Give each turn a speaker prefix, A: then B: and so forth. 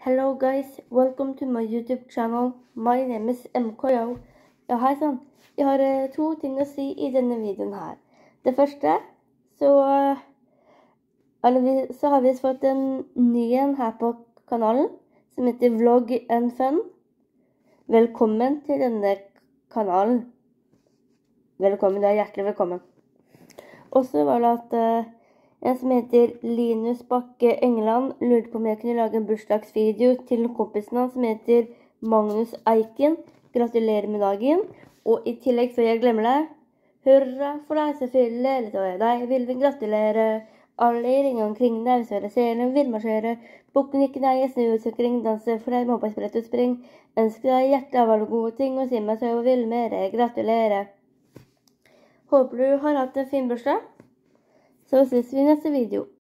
A: Hello guys, welcome to my YouTube channel. My name is MKO. Ja, hei sann. Jeg har eh, to ting å si i denne videoen her. Det første, så, eh, så har vi fått en ny en her på kanalen, som heter Vlog and Fun. Velkommen til denne kanalen. Velkommen, er hjertelig velkommen. Og så var det at eh, en som heter Linus Bakke Engeland lurte på om jeg kunne lage en bursdagsvideo til kompisen hans som heter Magnus Eiken. Gratulerer med dagen. Og i tillegg, før jeg glemmer det, hurra for deg som fyller litt over Deg vil vi gratulere. Alle i ringen omkring deg, søre selen vil marsjere. Bukken ikke deg, snu ut omkring, danse for deg, på sprett og spring. Ønsker deg hjertelig av alle gode ting, og si meg så vil mere. Gratulerer. Håper du har hatt en fin bursdag. Så ses vi i neste video.